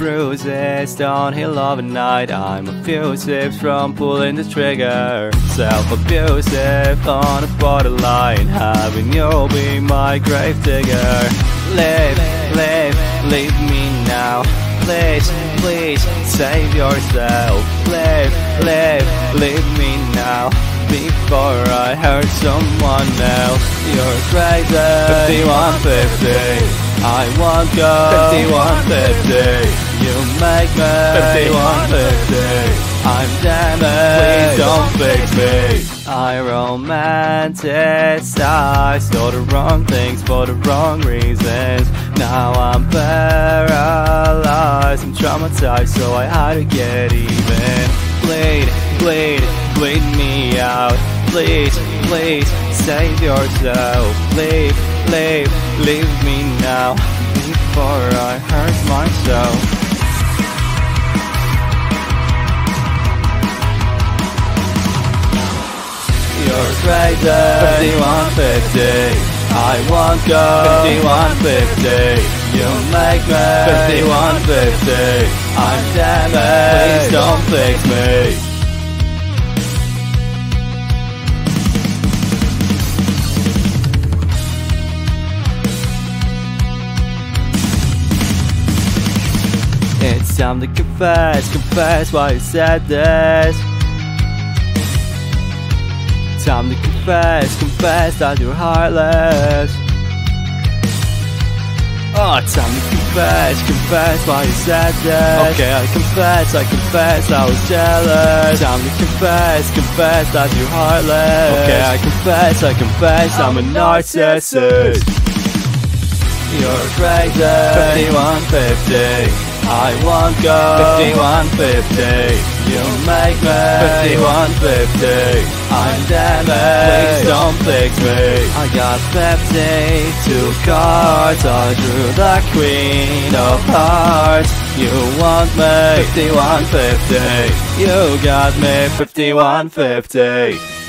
bruises downhill a night. I'm a few sips from pulling the trigger. Self-abusive on a borderline. Having you be my grave digger. Live, live, leave me now. Please, please, save yourself. Live, live, leave me now. Before I hurt someone else. You're crazy. 5150. I want go 5150 You make me 5150 I'm damaged, please don't fix me. I romanticize all the wrong things for the wrong reasons. Now I'm paralyzed, I'm traumatized so I had to get even. Bleed, bleed, bleed me out. Please, please, save yourself. Leave, leave, leave me now. Before I Crazy 5150 I want go 5150 You make me 5150 I'm damaged Please don't fix me It's time to confess, confess why you said this Time to confess, confess that you're heartless. Oh, time to confess, confess why you said this. Okay, I confess, I confess I was jealous. Time to confess, confess that you're heartless. Okay, I confess, I confess I'm a narcissist. You're crazy. 5150 I want go 5150 You make me. 5150 I'm damaged. Please don't fix me. I got 52 cards. I drew the queen of hearts. You want me. 5150 You got me. 5150